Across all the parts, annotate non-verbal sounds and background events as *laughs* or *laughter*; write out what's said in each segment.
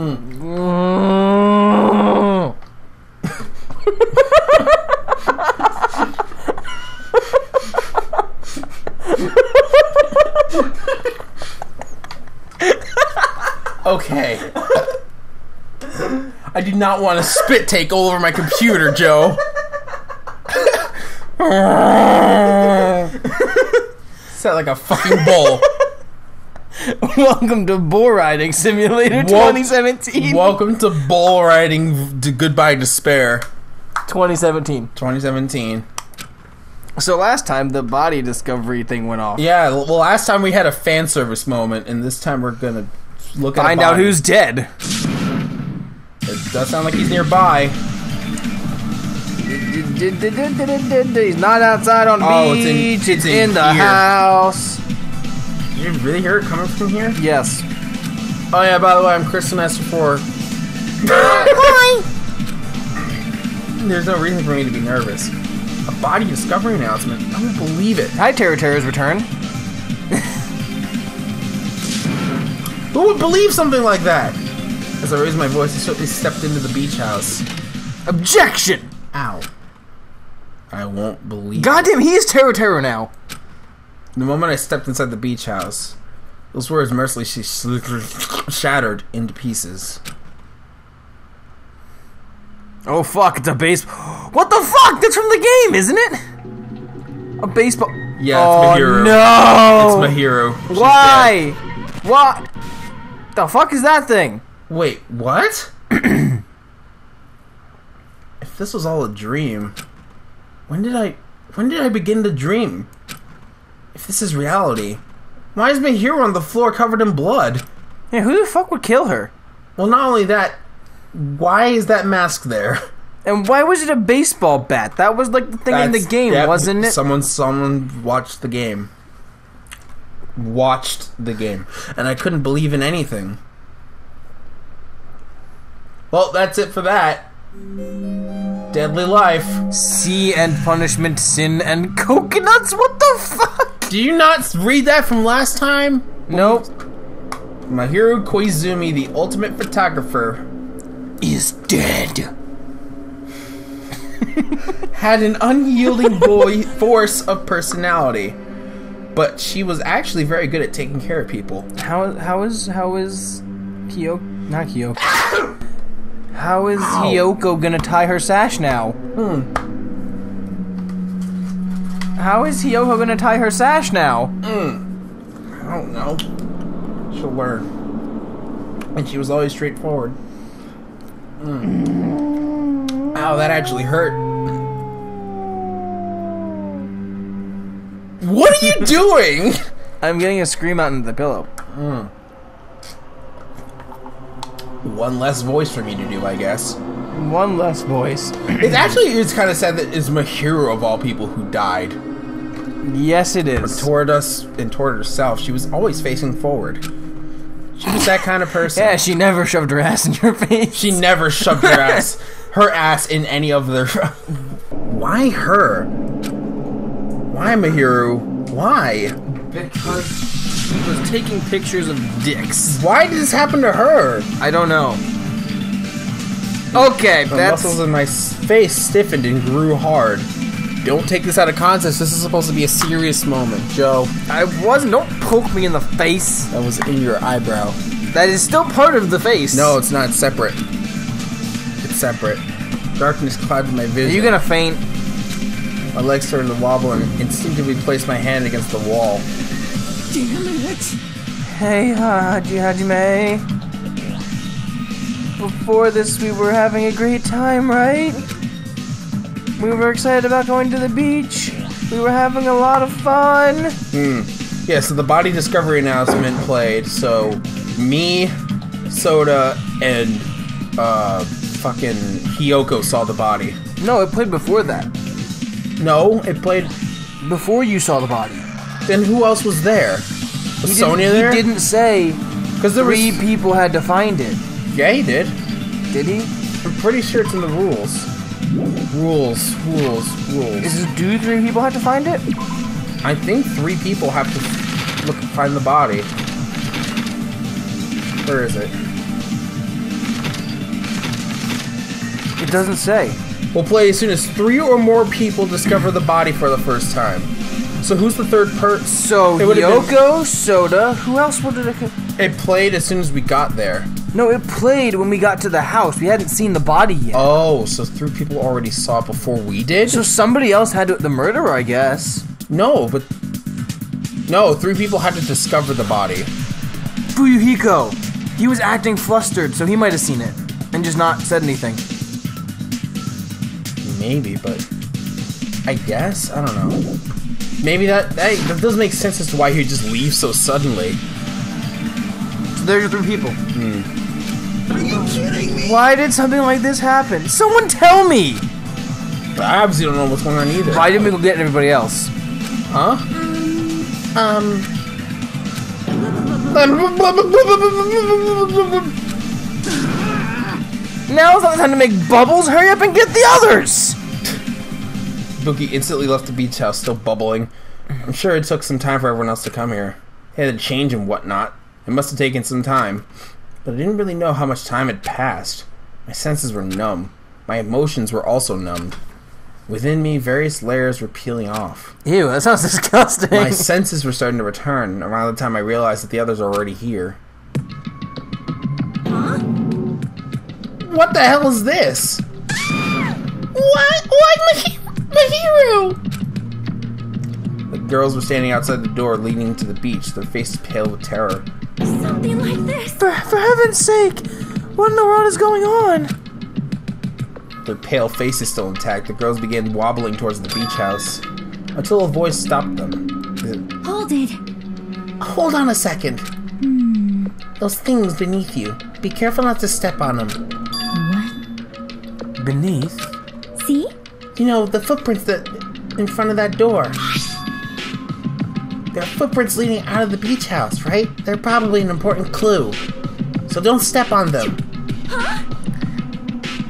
Okay. I do not want a spit take all over my computer, Joe. *laughs* Sound like a fucking bull. Welcome to Bull Riding Simulator Wel- 2017. Welcome to bull riding to goodbye despair 2017. 2017. So last time the body discovery thing went off. Yeah, well, last time we had a fan service moment, and this time we're gonna look at a Find out body. who's dead. It does sound like he's nearby. He's not outside on the Oh, it's in- beach. it's It's, in in, the here. house. You really hear it coming from here? Yes. Oh yeah. By the way, I'm Kristomaster Four. *laughs* There's no reason for me to be nervous. A body discovery announcement. I don't believe it. Hi, Teruteru's return. *laughs* Who would believe something like that? As I raised my voice, I swiftly stepped into the beach house. Objection! Ow. I won't believe. Goddamn, he is Teruteru now. The moment I stepped inside the beach house, those words mercilessly sh- shattered into pieces. Oh fuck, it's a base. What the fuck? That's from the game, isn't it? A baseball. Yeah, oh, it's Mahiru. No! It's my hero. She's Why? What? The fuck is that thing? Wait, what? *clears throat* if this was all a dream, when did I when did I begin to dream? If this is reality, why is my hero on the floor covered in blood? Yeah, who the fuck would kill her? Well, not only that, why is that mask there? And why was it a baseball bat? That was like the thing in the game, yeah, wasn't it? Someone, someone watched the game. Watched the game, and I couldn't believe in anything. Well, that's it for that. Deadly life. Sea and punishment, sin and coconuts. What the fuck? Do you not read that from last time? Nope. Mahiru Koizumi, the ultimate photographer, Is dead. *laughs* had an unyielding boy force of personality, but she was actually very good at taking care of people. How how is how is Kyoko not Kyoko? *coughs* How is Ow. Hiyoko gonna tie her sash now? Hmm. How is Hiyoko gonna tie her sash now? I don't know. She'll learn. And she was always straightforward. Mm. Ow, that actually hurt. What are you doing? *laughs* I'm getting a scream out into the pillow. One less voice for me to do, I guess. One less voice. it's actually it's kind of sad that it's Mahiru of all people who died. Yes, it is. Toward us and toward herself, she was always facing forward. She was that kind of *laughs* person. Yeah, she never shoved her ass in your face. She never shoved her ass, *laughs* her ass in any of their. *laughs* Why her? Why Mahiru? Why? because she was taking pictures of dicks. Why did this happen to her? I don't know. Okay, The that's muscles in my face stiffened and grew hard. Don't take this out of context. This is supposed to be a serious moment, Joe. I wasn't. Don't poke me in the face. That was in your eyebrow. That is still part of the face. No, it's not it's separate. It's separate. Darkness clouded my vision. Are you gonna faint? My legs started to wobble and instinctively placed my hand against the wall. Damn it! Hey, Haji Hajime. Before this, we were having a great time, right? We were excited about going to the beach. We were having a lot of fun. Hmm. Yeah, so the body discovery announcement played. So me, Soda, and uh, fucking Hiyoko saw the body. No, it played before that. No, it played. Before you saw the body. Then who else was there? Was Sonia there? He didn't say Because there three was. people had to find it. Yeah, he did. Did he? I'm pretty sure it's in the rules. Rules, rules, rules. Is it do three people have to find it? I think three people have to look find the body. Where is it? It doesn't say. We'll play as soon as three or more people discover the body for the first time. So who's the third person? So It would've been- Yoko, Soda. Who else would it? It played as soon as we got there. No, it played when we got to the house. We hadn't seen the body yet. Oh, so three people already saw it before we did? So somebody else had to, the murderer, I guess. no, but no, three people had to discover the body. Fuyuhiko. He was acting flustered, so he might have seen it and just not said anything. Maybe, but I guess I don't know. Maybe that that, that does make sense as to why he would just leave so suddenly. So there's your three people. Are you kidding me? Why did something like this happen? Someone tell me! But I obviously don't know what's going on either. Why didn't we go get everybody else? Huh? Um. *laughs* Now's not the time to make bubbles. Hurry up and get the others! Bookie instantly left the beach house, still bubbling. I'm sure it took some time for everyone else to come here. They had to change and whatnot. It must have taken some time. But I didn't really know how much time had passed. My senses were numb. My emotions were also numbed. Within me, various layers were peeling off. Ew, that sounds *laughs* disgusting. My senses were starting to return around the time I realized that the others were already here. What the hell is this? What? Why my, my hero? The girls were standing outside the door leading to the beach, their faces pale with terror. Something like this. for, for heaven's sake! What in the world is going on? Their pale faces still intact, the girls began wobbling towards the beach house until a voice stopped them. Hold it. Hold on a second. Hmm. Those things beneath you. Be careful not to step on them. What? Beneath? See? You know, the footprints that in front of that door. There are footprints leading out of the beach house, right? They're probably an important clue. So don't step on them.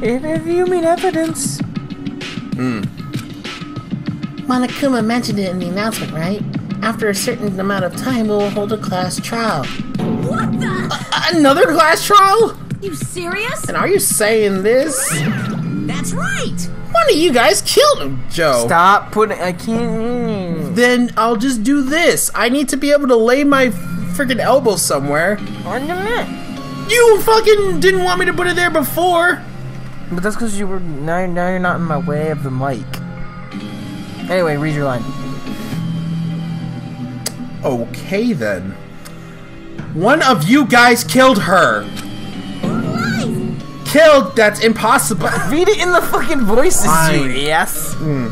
If, if you mean evidence. Hmm. Monokuma mentioned it in the announcement, right? After a certain amount of time, we will hold a class trial. What the? Another class trial? You serious? And are you saying this? That's right. One of you guys killed him, Joe. Stop putting. I can't. Mm. Then I'll just do this. I need to be able to lay my freaking elbow somewhere. On the net. You fucking didn't want me to put it there before. But that's because you were. Now, now you're not in my way of the mic. Anyway, read your line. Okay then. One of you guys killed her. Killed? That's impossible. Read it in the fucking voices, you Fine. yes. Mm.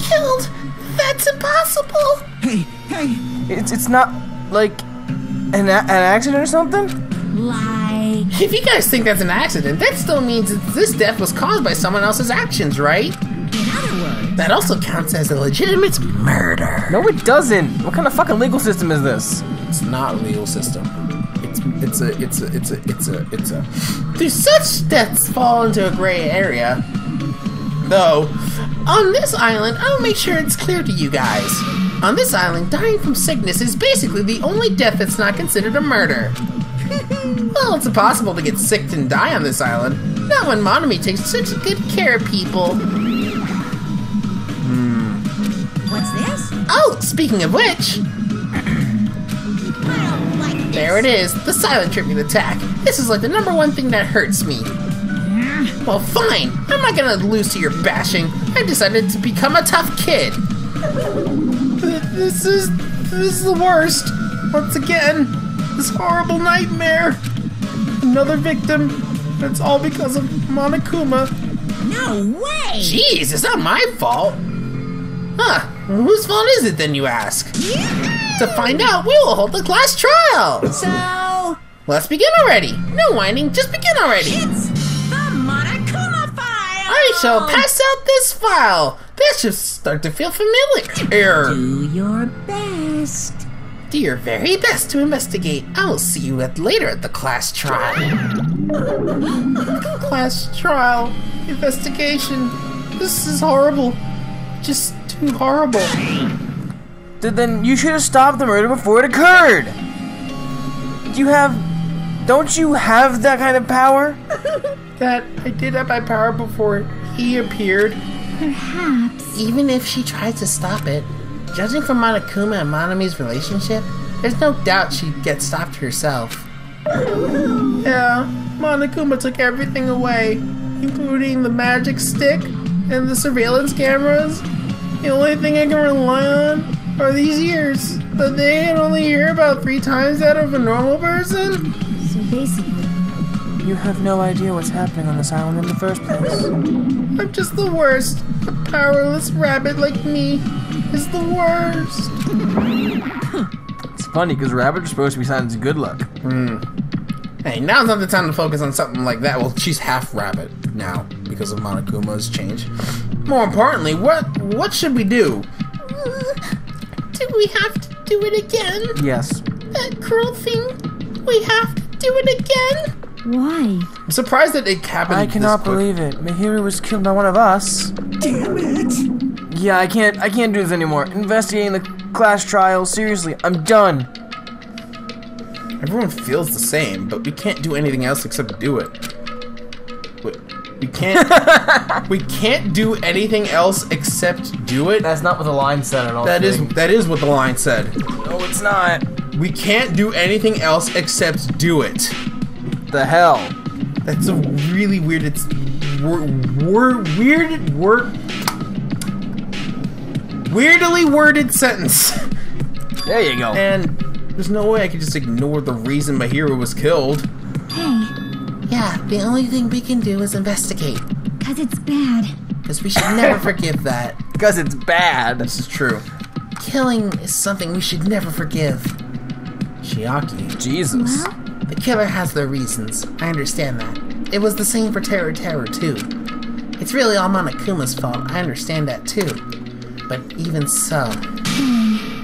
Killed? That's impossible. Hey, hey, It's it's not like an, an accident or something. Like. If you guys think that's an accident, that still means that this death was caused by someone else's actions, right? In other words. That also counts as a legitimate murder. No, it doesn't. What kind of fucking legal system is this? It's not a legal system. It's it's a it's a it's a it's a it's a. Do such deaths fall into a gray area? Though, on this island, I'll make sure it's clear to you guys. On this island, dying from sickness is basically the only death that's not considered a murder. *laughs* well, it's impossible to get sick and die on this island. Not when Monomi takes such good care of people. Hmm. What's this? Oh, speaking of which, *clears throat* like this. There it is, the silent tribute attack. This is like the number one thing that hurts me. Well, fine. I'm not gonna lose to your bashing. I decided to become a tough kid. This is this is the worst. Once again, this horrible nightmare. Another victim. It's all because of Monokuma. No way. Jeez, it's not my fault. Huh? Whose fault is it then, you ask? To find out, we will hold the class trial. So Let's begin already. No whining, just begin already. it's shall pass out this file. That should start to feel familiar. Do your best. Do your very best to investigate. I will see you at later at the class trial. *laughs* class trial. Investigation. This is horrible. Just too horrible. Then you should have stopped the murder before it occurred. Do you have Don't you have that kind of power? *laughs* That I did have my power before he appeared. Perhaps. Even if she tried to stop it, judging from Monokuma and Monomi's relationship, there's no doubt she'd get stopped herself. *laughs* Yeah, Monokuma took everything away, including the magic stick and the surveillance cameras. The only thing I can rely on are these ears but they can only hear about three times out of a normal person. So basically, You have no idea what's happening on this island in the first place. I'm just the worst. A powerless rabbit like me is the worst. It's funny because rabbits are supposed to be signs of good luck. Hmm. Hey, now's not the time to focus on something like that. Well, she's half rabbit now because of Monokuma's change. More importantly, what what should we do? Do we have to do it again? Yes. That cruel thing? We have to do it again? why? I'm surprised that it happened. I cannot this believe it. Mahiru was killed by one of us. Damn it! Yeah, I can't. I can't do this anymore. Investigating the class trial. Seriously, I'm done. Everyone feels the same, but we can't do anything else except do it. We, we can't. *laughs* we can't do anything else except do it. That's not what the line said at all. That is that is what the line said. No, it's not. We can't do anything else except do it. The hell. That's a really weird. It's wor- wor- weird word. Weirdly worded sentence. There you go. And there's no way I could just ignore the reason my hero was killed. Hey, Yeah, the only thing we can do is investigate. cause it's bad. Because we should never forgive that. *laughs* Because it's bad. This is true. Killing is something we should never forgive. Chiaki. Jesus. Well, The killer has their reasons. I understand that. It was the same for Teruteru too. It's really all Monokuma's fault. I understand that too. But even so,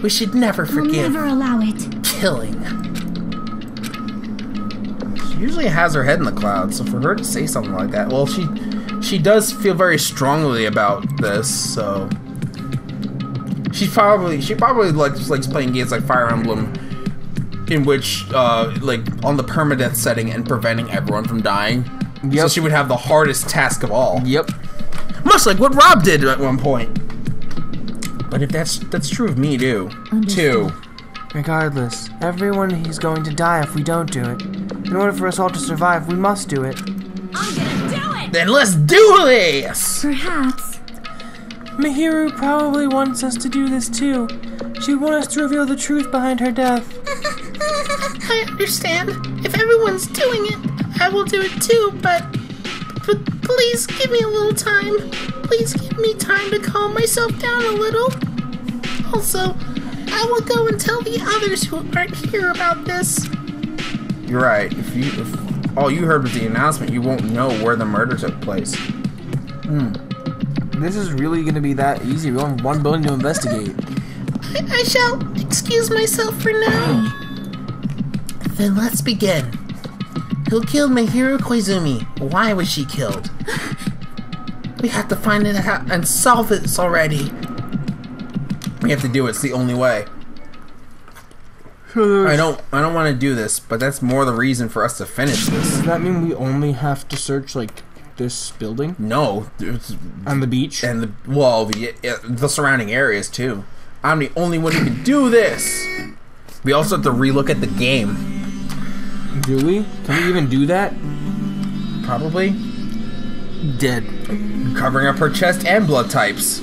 we should never I'll never allow it. killing. She usually has her head in the clouds, so for her to say something like that, well, she she does feel very strongly about this, so she probably she probably likes likes playing games like Fire Emblem, in which uh like on the permadeath setting and preventing everyone from dying. So she would have the hardest task of all, Yep. much like what Rob did at one point. But if that's that's true of me too, too. Regardless, everyone is going to die if we don't do it. In order for us all to survive, we must do it. I'm gonna do it! Then let's do this! Perhaps. Mahiru probably wants us to do this too. She wants us to reveal the truth behind her death. *laughs* I understand. If everyone's doing it, I will do it too, but. But please give me a little time. Please give me time to calm myself down a little. Also, I will go and tell the others who aren't here about this. You're right. If you if all you heard was the announcement, you won't know where the murder took place. Hmm. This is really gonna be that easy. We only have one building to investigate. I, I shall excuse myself for now. *clears throat* Then let's begin. Who killed Mahiru Koizumi? Why was she killed? We have to find it out and solve this already. We have to do it. It's the only way. I don't. I don't want to do this, but that's more the reason for us to finish this. Does that mean we only have to search like this building No, it's, on the beach? and the well, the the surrounding areas too. I'm the only one who can do this. We also have to relook at the game. Do we? Can we even do that? Probably Dead. covering up her chest and blood types.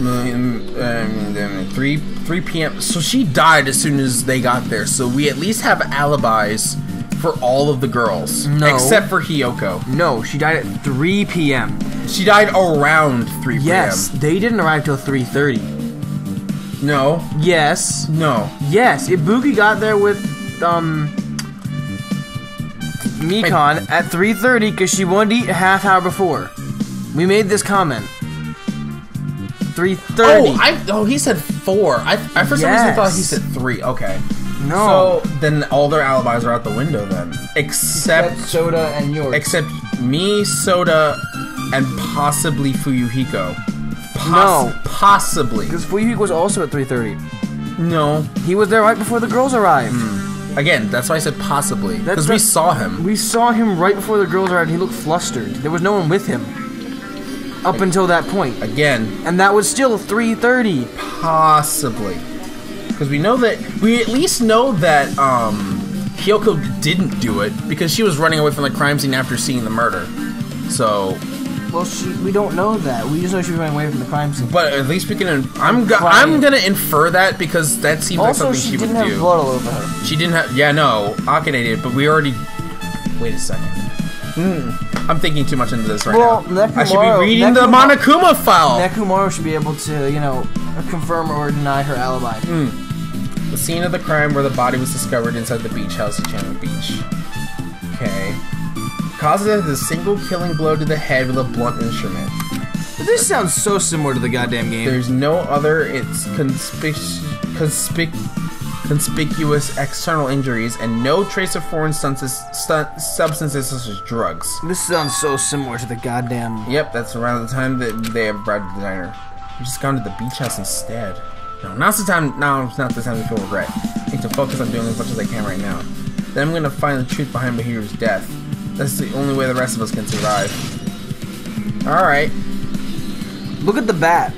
Um, um, three three p.m. So she died as soon as they got there. So we at least have alibis for all of the girls, No. except for Hiyoko. No, she died at 3 p.m. She died around three p.m. Yes, they didn't arrive till 3:30. No. Yes. No. Yes, Ibuki got there with um Mikan at 3:30 because she wanted to eat a half hour before. We made this comment. 3:30. Oh, I oh he said four. I, I for some reason thought he said three. Okay. no. So then all their alibis are out the window then, except Except soda and yours. except me, Soda, and possibly Fuyuhiko. No. possibly. because Fuyuhiko was also at 3:30. No, He was there right before the girls arrived. Hmm. Again, that's why I said possibly because we saw him. We saw him right before the girls arrived. He looked flustered. There was no one with him up until that point, Again, and that was still 3:30. possibly because we know that we at least know that um, Kyoko didn't do it because she was running away from the crime scene after seeing the murder. So, Well, she, we don't know that. We just know she was running away from the crime scene. but at least we can. I'm go- I'm gonna infer that because that seems like something she, she, didn't would have do. blood all over her. She didn't have. Yeah, no, Akane did, but we already. Wait a second. Hmm. I'm thinking too much into this right now. Well, now. I should be reading the Nekoma- Monokuma file. Nekomaru should be able to, you know, confirm or deny her alibi. the scene of the crime where the body was discovered inside the beach house at Chandler Beach. Okay. Causes a single killing blow to the head with a blunt instrument. This sounds so similar to the goddamn game. There's no other. It's conspic- conspic- conspicuous external injuries and no trace of foreign substances, substances such as drugs. This sounds so similar to the goddamn. Yep, that's around the time that they have arrived at the diner. We've just gone to the beach house instead. No, now's the time. Now it's not the time to feel regret. I need to focus on doing as much as I can right now. Then I'm gonna find the truth behind Mahiru's death. That's the only way the rest of us can survive. All right. Look at the bat.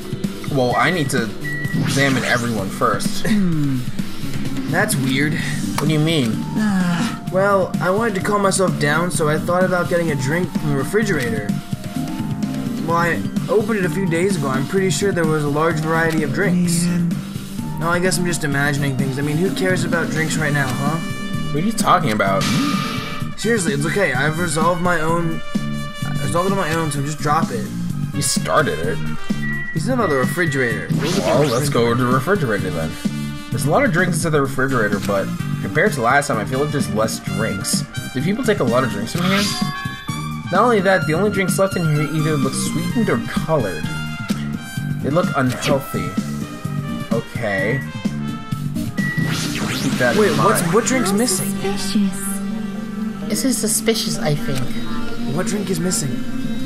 Well, I need to examine everyone first. Hmm. That's weird. What do you mean? *sighs* Well, I wanted to calm myself down, so I thought about getting a drink from the refrigerator. Well, I opened it a few days ago. I'm pretty sure there was a large variety of drinks. No, I guess I'm just imagining things. I mean, who cares about drinks right now, huh? What are you talking about? Seriously, it's okay. I've resolved my own. I resolved it on my own, so just drop it. You started it. He's not about the refrigerator. Well, let's go to the refrigerator then. There's a lot of drinks inside the refrigerator, but compared to last time, I feel like there's less drinks. Do people take a lot of drinks from here? Not only that, the only drinks left in here either look sweetened or colored. They look unhealthy. Okay. Keep that in Wait, what's what drink's missing? Suspicious. This is suspicious, I think. What drink is missing?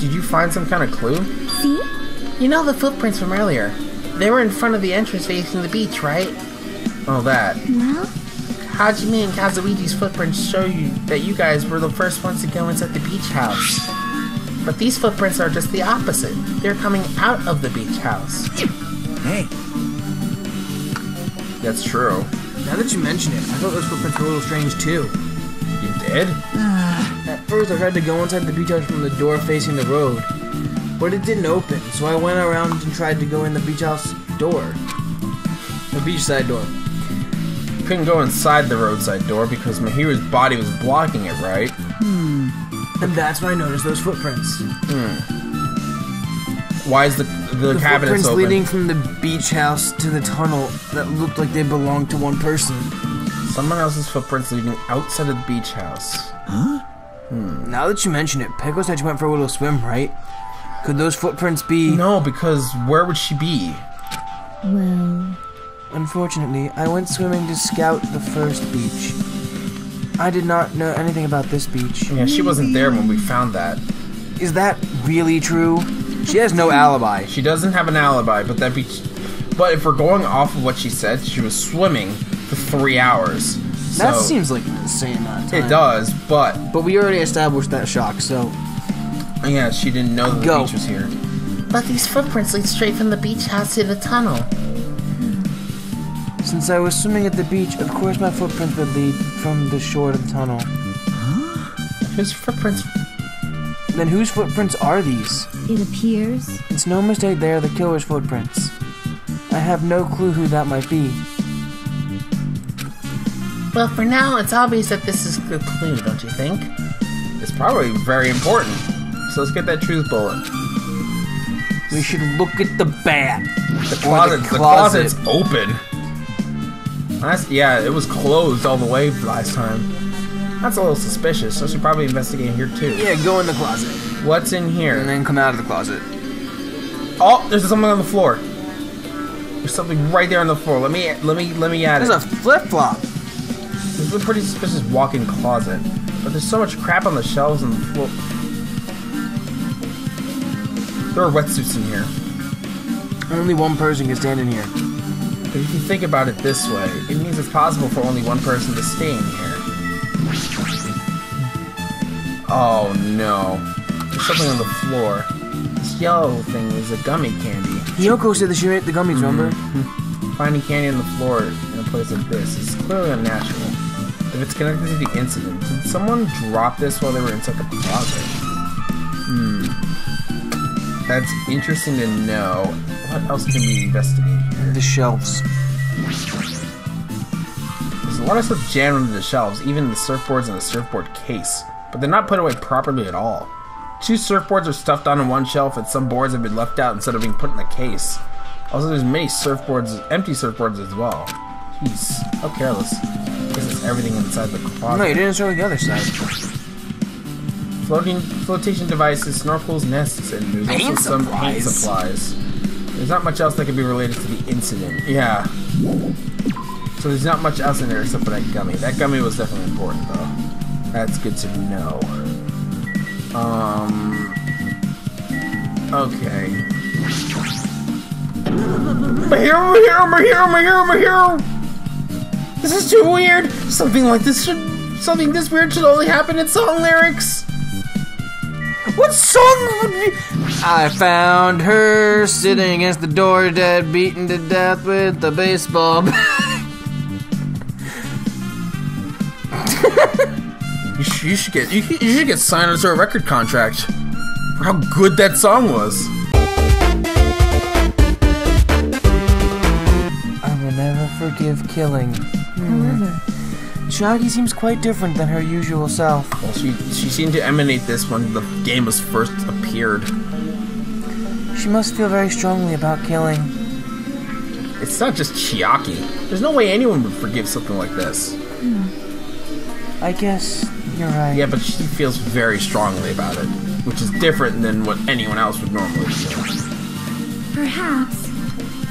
Did you find some kind of clue? See? You know the footprints from earlier. They were in front of the entrance facing the beach, right? Oh, that. Well, Hajime and Kazuichi's footprints show you that you guys were the first ones to go inside the beach house. But these footprints are just the opposite. They're coming out of the beach house. Hey, That's true. Now that you mention it, I thought those footprints were a little strange too. You did? *sighs* At first, I tried to go inside the beach house from the door facing the road, but it didn't open. So I went around and tried to go in the beach house door, the beachside door. Couldn't go inside the roadside door because Mahiru's body was blocking it, right? Hmm. And that's when I noticed those footprints. Hmm. Why is the the, The cabinets footprints open? leading from the beach house to the tunnel that looked like they belonged to one person. Someone else's footprints leading outside of the beach house. Huh? Hmm. Now that you mention it, Pickle said you went for a little swim, right? Could those footprints be? No, because where would she be? well, Unfortunately, I went swimming to scout the first beach. I did not know anything about this beach. Yeah, she wasn't there when we found that. Is that really true? She has no alibi. She doesn't have an alibi, but that be. But if we're going off of what she said, she was swimming for three hours. That seems like an insane amount of time. It does, but But we already established that shock, so yeah, she didn't know that the Go. beach was here. But these footprints lead straight from the beach house to the tunnel. since I was swimming at the beach, of course my footprints would lead from the shore to the tunnel. Huh? Whose footprints? Then whose footprints are these? it appears. It's no mistake they are the killer's footprints. I have no clue who that might be. Well, for now, it's obvious that this is a clue, don't you think? It's probably very important. So let's get that truth bullet. We should look at the bat. The closet. the The, closet's open. That's yeah. It was closed all the way last time. That's a little suspicious. So I should probably investigate here too. Yeah, go in the closet. What's in here? And then come out of the closet. Oh, there's something on the floor. There's something right there on the floor. Let me let me let me add There's it. There's a flip flop. This is a pretty suspicious walk-in closet. But there's so much crap on the shelves and the floor. There are wetsuits in here. Only one person can stand in here. But if you think about it this way, it means it's possible for only one person to stay in here. Oh no. There's something on the floor. Yellow thing is a gummy candy. Hiyoko said that she made the gummies, remember? Finding candy on the floor in a place like this is clearly unnatural. If it's connected to the incident, did someone drop this while they were inside the closet? Hmm. That's interesting to know. What else can we investigate here? The shelves. There's a lot of stuff jammed into the shelves, even the surfboards and the surfboard case, but they're not put away properly at all. Two surfboards are stuffed onto one shelf, and some boards have been left out instead of being put in the case. Also, there's many surfboards, empty surfboards as well. Jeez, how careless. This is everything inside the closet. No, you didn't show the other side. Floating flotation devices, snorkels, nests, and there's Paint also some paint supplies. supplies. There's not much else that could be related to the incident. Yeah. So there's not much else in there except for that gummy. That gummy was definitely important though. That's good to know. Um. Okay. My hero, my hero, my hero! This is too weird! Something like this should. Something this weird should only happen in song lyrics! What song would be? I found her sitting against the door, dead, beaten to death with a baseball bat. *laughs* You, sh- you should get you, you should get signed onto a record contract for how good that song was. I will never forgive killing. However, Chiaki seems quite different than her usual self. Well, she she seemed to emanate this when the game was first appeared. She must feel very strongly about killing. It's not just Chiaki. There's no way anyone would forgive something like this. I guess you're right. Yeah, but she feels very strongly about it, which is different than what anyone else would normally feel. perhaps.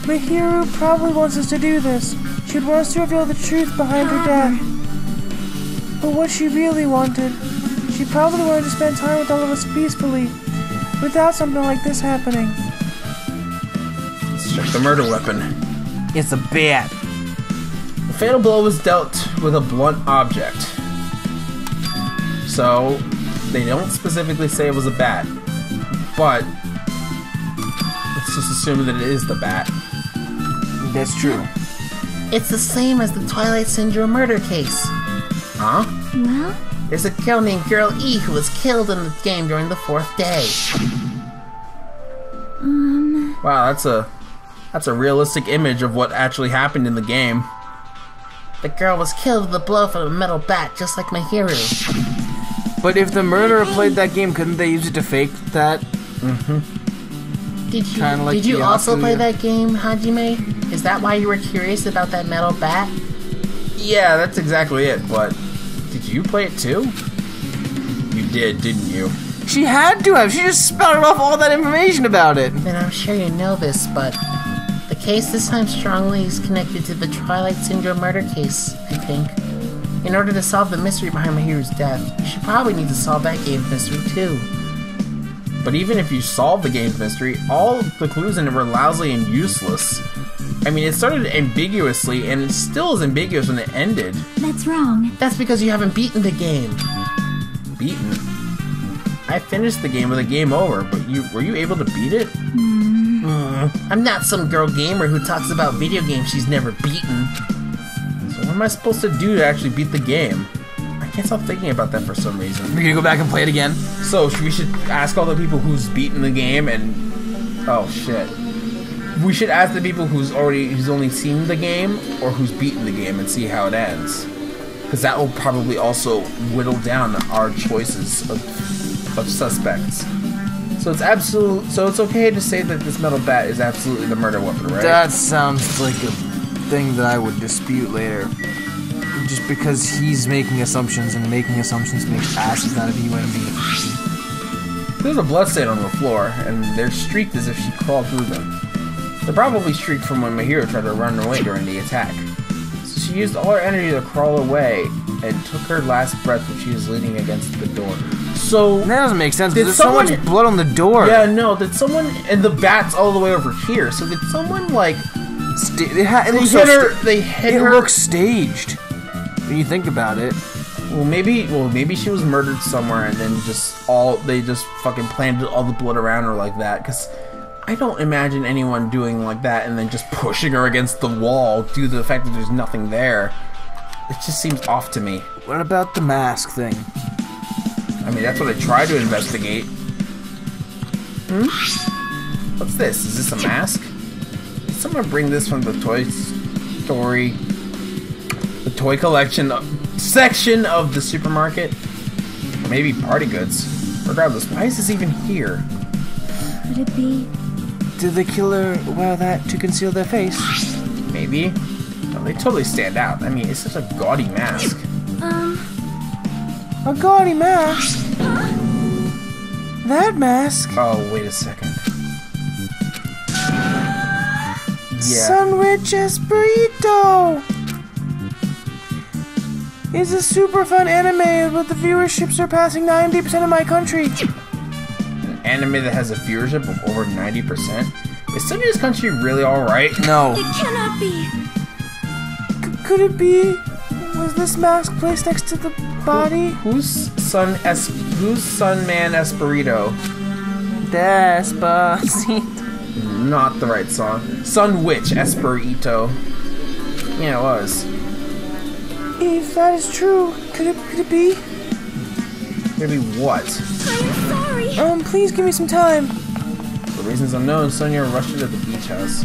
My hero probably wants us to do this. She'd want us to reveal the truth behind her death. But what she really wanted, she probably wanted to spend time with all of us peacefully, without something like this happening. Let's check the murder weapon. It's a bat. The fatal blow was dealt with a blunt object. So, they don't specifically say it was a bat, but let's just assume that it is the bat. That's true. It's the same as the Twilight Syndrome murder case. Huh? Well, There's a girl named Girl E who was killed in the game during the fourth day. Um. Wow, that's a that's a realistic image of what actually happened in the game. The girl was killed with a blow from a metal bat, just like my hero. But if the murderer played that game, couldn't they use it to fake that? Mm-hmm. Did you Kinda like did you also play Yakuza. that game, Hajime? Is that why you were curious about that metal bat? Yeah, that's exactly it. But did you play it too? You did, didn't you? She had to have. She just spouted off all that information about it. And I'm sure you know this, but the case this time strongly is connected to the Twilight Syndrome murder case, I think. In order to solve the mystery behind my hero's death, you should probably need to solve that game's mystery too. But even if you solve the game's mystery, all of the clues in it were lousy and useless. I mean, it started ambiguously, and it still is ambiguous when it ended. that's wrong. That's because you haven't beaten the game. Beaten. I finished the game with a game over, but you were you able to beat it? Mm. Mm. I'm not some girl gamer who talks about video games she's never beaten. What am I supposed to do to actually beat the game? I can't stop thinking about that for some reason. We're gonna go back and play it again. So we should ask all the people who's beaten the game and oh shit. We should ask the people who's already who's only seen the game or who's beaten the game and see how it ends. Because that will probably also whittle down our choices of, of suspects. So it's absolute. So it's okay to say that this metal bat is absolutely the murder weapon, right? That sounds like a thing that I would dispute later. Just because he's making assumptions and making assumptions makes asses out of you and me. There's a bloodstain on the floor, and they're streaked as if she crawled through them. They're probably streaked from when Mahiru tried to run away during the attack. So she used all her energy to crawl away and took her last breath when she was leaning against the door. So That doesn't make sense. There's so much blood on the door. yeah, no, did someone and the bat's all the way over here. So did someone like it, ha- it They looks hit so her. sta- They hit it her. looks staged. When you think about it. Well, maybe. Well, maybe she was murdered somewhere, and then just all they just fucking planted all the blood around her like that. Because I don't imagine anyone doing like that and then just *laughs* pushing her against the wall due to the fact that there's nothing there. It just seems off to me. What about the mask thing? I mean, that's what I tried to investigate. Hmm? What's this? Is this a mask? Did someone bring this from the Toy Story, the toy collection section of the supermarket? Maybe party goods. Regardless, why is this even here? Could it be? Did the killer wear that to conceal their face? Maybe. No, they totally stand out. I mean, it's such a gaudy mask. Um, A gaudy mask. *gasps* That mask. Oh, wait a second. Yeah. Sandwich Esperito. It's a super fun anime with the viewership surpassing 90% of my country. An anime that has a viewership of over 90%? Is Sonia's country really alright? No. it cannot be. Could it be? Was this mask placed next to the body? Who's son es- who's son man Esperito? Despacito. Not the right song. Sun Witch Esperito. Yeah, it was. If that is true, could it could it be? Maybe what? I'm sorry. Um, please give me some time. For reasons unknown, Sonia rushed into the beach house.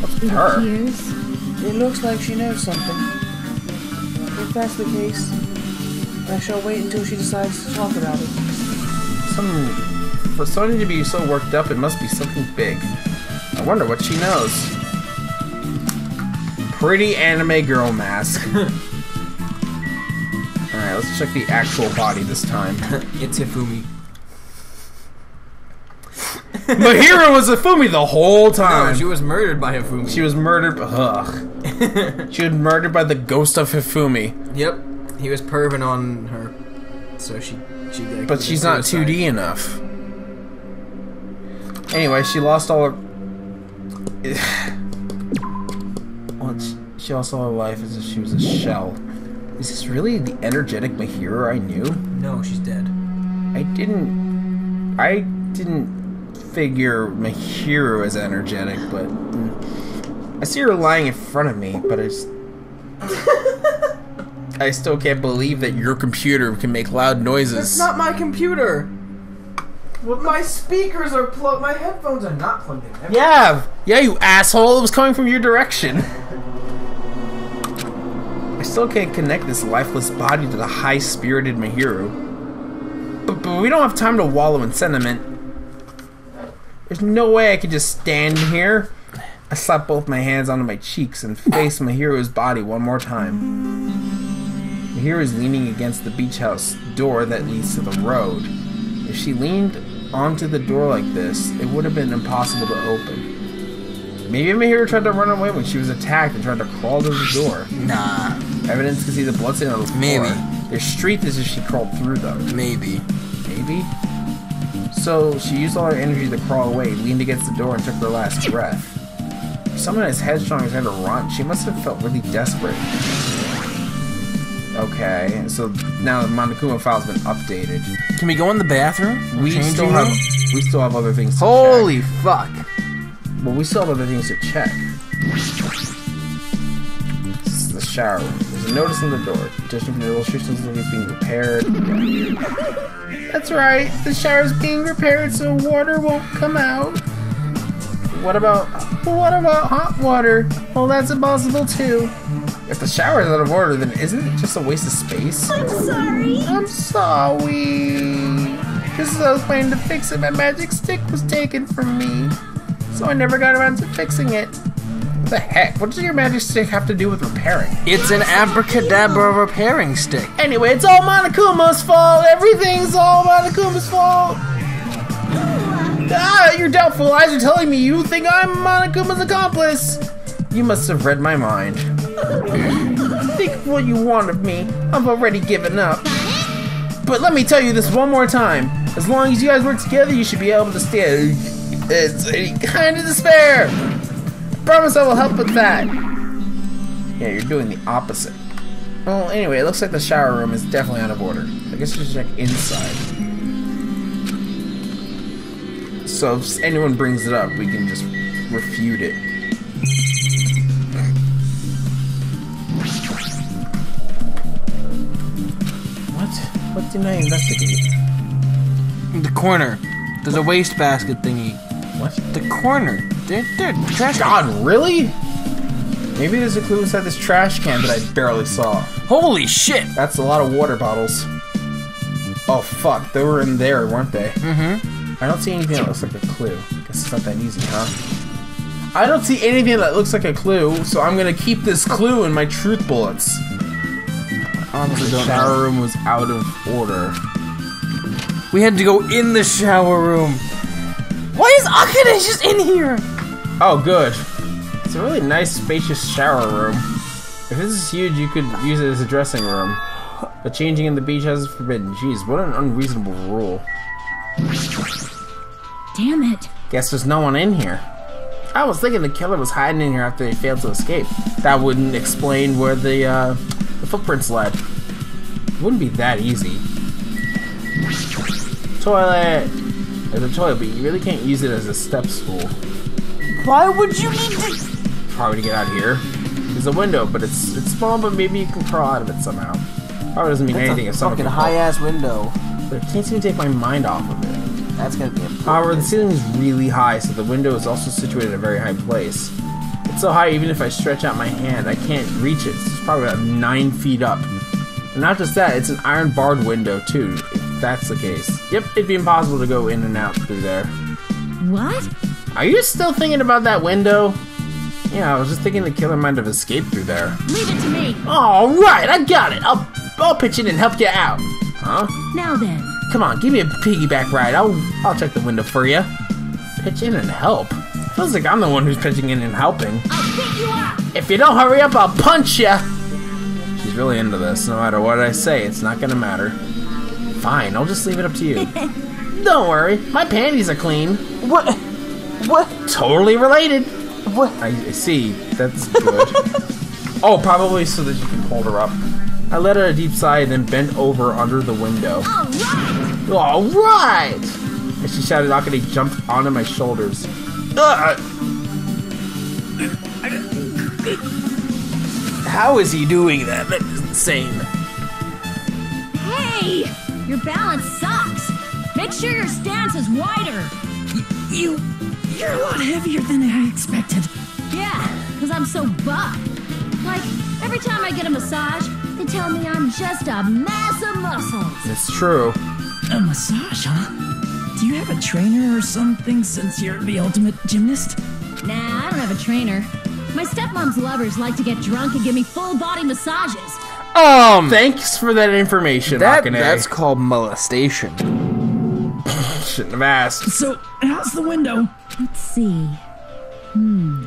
What's with her? Tears. It looks like she knows something. If that's the case, I shall wait until she decides to talk about it. Some for Sonia to be so worked up, it must be something big. I wonder what she knows. Pretty anime girl mask. *laughs* Alright, let's check the actual body this time. *laughs* It's Hifumi. Mahiru *laughs* was a Fumi the whole time. No, she was murdered by Hifumi. She was murdered. Ugh. she was murdered by the ghost of Hifumi. Yep, he was perving on her, so she she. But she's not 2D enough. Anyway, she lost all her. *sighs* well, she- all her life as if she was a shell. Is this really the energetic Mahiru I knew? No, she's dead. I didn't. I didn't figure Mahiru as energetic, but mm. I see her lying in front of me. But I, just, *laughs* I still can't believe that your computer can make loud noises. It's not my computer. Well, my speakers are plugged. My headphones are not plugged in. Yeah, yeah, you asshole! It was coming from your direction. I still can't connect this lifeless body to the high-spirited Mahiru. But, but we don't have time to wallow in sentiment. There's no way I could just stand here. I slap both my hands onto my cheeks and face Mahiru's body one more time. Mahiru is leaning against the beach house door that leads to the road. If she leaned onto the door like this, it would have been impossible to open. Maybe Mahiru tried to run away when she was attacked and tried to crawl to the door. Nah, Evidence can see the bloodstain on the floor. Maybe. There's street as if she crawled through them. maybe. Maybe? So she used all her energy to crawl away, leaned against the door, and took her last breath. Someone as headstrong as her to run, she must have felt really desperate. Okay, so now the Monokuma file's been updated. Can we go in the bathroom? We Change still room? have we still have other things to Holy fuck! check. Well, we still have other things to check. This is the shower room. There's a notice on the door. Judging from the illustrations, it is being repaired. That's right. The shower's being repaired so water won't come out. What about what about hot water? Well, that's impossible too. If the shower is out of order, then isn't it just a waste of space? I'm sorry. I'm sorry. Just as I was planning to fix it, my magic stick was taken from me. So I never got around to fixing it. What the heck? What does your magic stick have to do with repairing? It's an abracadabra repairing stick. Anyway, it's all Monokuma's fault. Everything's all Monokuma's fault. Ah, your doubtful eyes are telling me you think I'm Monokuma's accomplice. You must have read my mind. Think what you want of me. I've already given up. But let me tell you this one more time. As long as you guys work together, you should be able to stand it's any kind of despair. I promise I will help with that. Yeah, you're doing the opposite. Well, anyway, it looks like the shower room is definitely out of order. I guess you should check inside. So if anyone brings it up, we can just refute it. Didn't I investigate? The corner. There's a wastebasket thingy. What? The corner. There, there, trash. God, really? Maybe there's a clue inside this trash can that I barely saw. Holy shit! That's a lot of water bottles. Oh fuck, they were in there, weren't they? Mm-hmm. I don't see anything that looks like a clue. Guess it's not that easy, huh? I don't see anything that looks like a clue, so I'm gonna keep this clue in my truth bullets. Honestly, The shower room was out of order. We had to go in the shower room. Why is Akane just in here? Oh, good. It's a really nice, spacious shower room. If this is huge, you could use it as a dressing room. But changing in the beach house is forbidden. Jeez, what an unreasonable rule. Damn it. Guess there's no one in here. I was thinking the killer was hiding in here after he failed to escape. That wouldn't explain where the, uh, the footprints led. It wouldn't be that easy. Toilet! There's a toilet, but you really can't use it as a step stool. Why would you need to? Probably to get out here. There's a window, but it's it's small, but maybe you can crawl out of it somehow. Probably doesn't mean anything if someone fucking high-ass window. But it can't seem to take my mind off of it. That's gonna be a However, the ceiling is really high, so the window is also situated at a very high place. So high, even if I stretch out my hand, I can't reach it. It's probably about nine feet up. And not just that, it's an iron barred window, too, if that's the case. Yep, it'd be impossible to go in and out through there. What? Are you still thinking about that window? Yeah, I was just thinking the killer might have escaped through there. Leave it to me. Alright, I got it! I'll, I'll pitch in and help you out. Huh? Now then. Come on, give me a piggyback ride. I'll I'll check the window for you. Pitch in and help. Feels like I'm the one who's pitching in and helping. I'll pick you up. If you don't hurry up, I'll punch you. She's really into this. No matter what I say, it's not gonna matter. Fine, I'll just leave it up to you. *laughs* don't worry, my panties are clean. What? What? Totally related. What? I, I see. That's good. *laughs* oh, probably so that you can hold her up. I let her a deep sigh and then bent over under the window. All right. All right! And she shouted, Akane jumped onto my shoulders. Ugh. How is he doing that? That is insane. Hey, your balance sucks. Make sure your stance is wider. You. You're a lot heavier than I expected. Yeah, because I'm so buff. Like, every time I get a massage, they tell me I'm just a mass of muscles. It's true. A massage, huh? Do you have a trainer or something since you're the ultimate gymnast? Nah, I don't have a trainer. My stepmom's lovers like to get drunk and give me full body massages. Um. Thanks for that information, That, Akane. that's called molestation. *laughs* Shouldn't have asked. So, how's the window? Let's see. Hmm.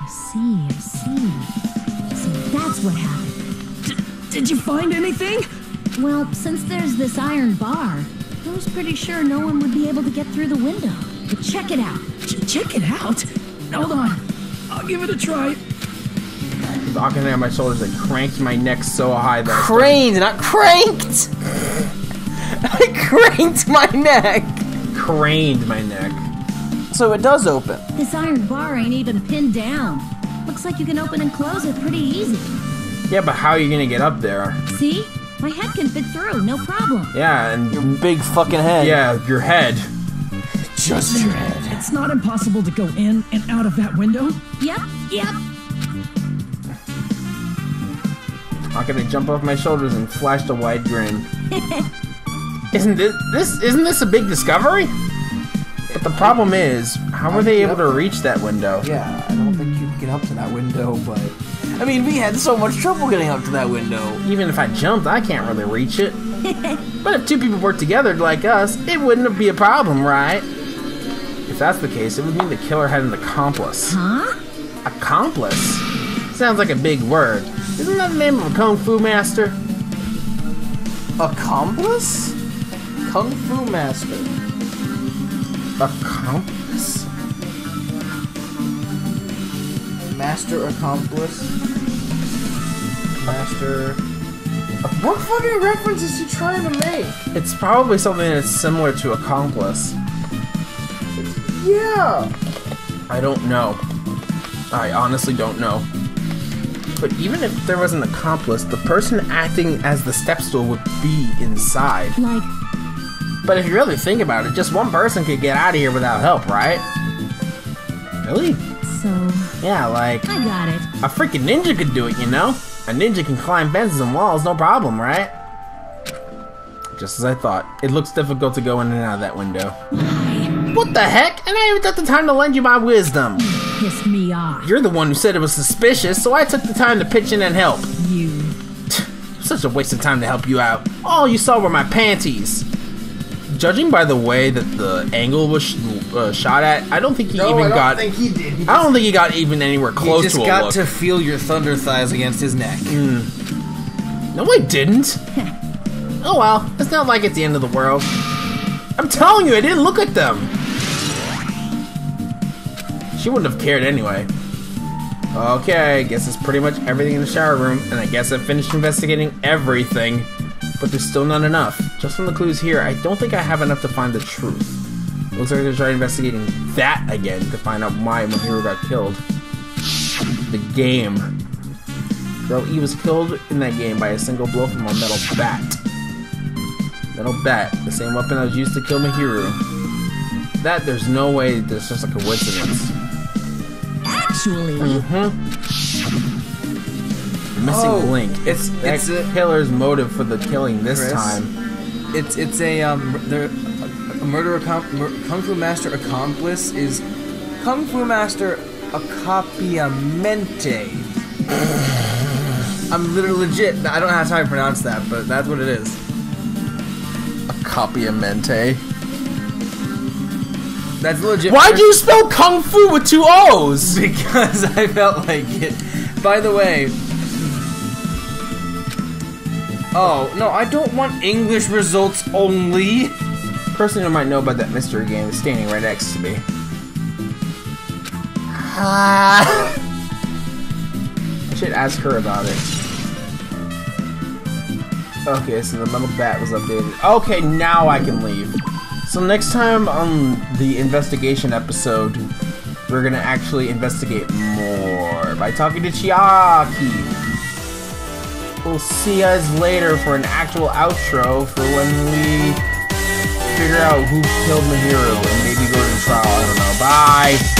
I see, I see. So that's what happened. D- did you find anything? Well, since there's this iron bar, I was pretty sure no one would be able to get through the window. But check it out. Ch- check it out. Hold on. I'll give it a try. With Akane on my shoulders, I cranked my neck so high that I started- Craned, not cranked. *laughs* I cranked my neck. craned my neck. So it does open. This iron bar ain't even pinned down. Looks like you can open and close it pretty easy. Yeah, but how are you gonna get up there? See? My head can fit through, no problem. Yeah, and your Big fucking head. yeah, your head. Just your head. It's not impossible to go in and out of that window. Yep, yep. Akane jump off my shoulders and flash a wide grin. *laughs* isn't this this isn't this a big discovery? But the problem is, how were they able to reach that window? Yeah, I don't think you can get up to that window, but I mean, we had so much trouble getting up to that window. Even if I jumped, I can't really reach it. but if two people work together like us, it wouldn't be a problem, right? If that's the case, it would mean the killer had an accomplice. Huh? Accomplice? Sounds like a big word. Isn't that the name of a kung fu master? Accomplice? Kung Fu Master. Accomplice? Master accomplice. Master. What fucking reference is he trying to make? It's probably something that's similar to accomplice. Yeah. I don't know. I honestly don't know. But even if there was an accomplice, the person acting as the step stool would be inside. Like, But if you really think about it, just one person could get out of here without help, right? Really? so. Yeah, like I got it. a freaking ninja could do it, you know? A ninja can climb fences and walls, no problem, right? Just as I thought. It looks difficult to go in and out of that window. What the heck? And I even took the time to lend you my wisdom. Pissed me off. You're the one who said it was suspicious, so I took the time to pitch in and help. You. *laughs* Such a waste of time to help you out. All you saw were my panties. Judging by the way that the angle was sh- uh, shot at, I don't think he No, even I don't got. think he did. He I don't think he got even anywhere He close just to a got look. to feel your thunder thighs against his neck. No, I didn't. *laughs* oh well, it's not like it's the end of the world. I'm telling you, I didn't look at them. She wouldn't have cared anyway. Okay, I guess it's pretty much everything in the shower room, and I guess I've finished investigating everything. But there's still not enough. Just from the clues here, I don't think I have enough to find the truth. Looks like I should try investigating that again to find out why Mahiru got killed. The game. Girl E was killed in that game by a single blow from a metal bat. Metal bat, the same weapon that was used to kill Mahiru. That there's no way there's just a coincidence. Actually, The missing Oh, link. it's- it's a- killer's motive for the killing this Kris? time. It's it's a um there a murder accom- mur- kung fu master accomplice is kung fu master accopiamente. *sighs* I'm literally legit. I don't know how to pronounce that, but that's what it is. A copiamente. That's legit. Why'd you spell kung fu with two O's? *laughs* Because I felt like it. By the way. Oh, no, I don't want English results only. Person who might know about that mystery game is standing right next to me. *laughs* I should ask her about it. Okay, so the metal bat was updated. Okay, now I can leave. So next time on the investigation episode, we're gonna actually investigate more by talking to Chiaki. We'll see you guys later for an actual outro for when we figure out who killed Mahiru and maybe go to the trial. I don't know. Bye.